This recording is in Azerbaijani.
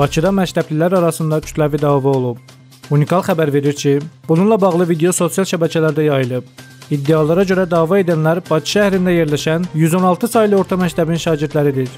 Bakıda məktəblilər arasında kütləvi dava olub. Unikal xəbər verir ki, bununla bağlı video sosial şəbəkələrdə yayılıb. İddialara görə dava edənlər Bakı şəhərində yerləşən 116 saylı orta məktəbin şagirdləridir.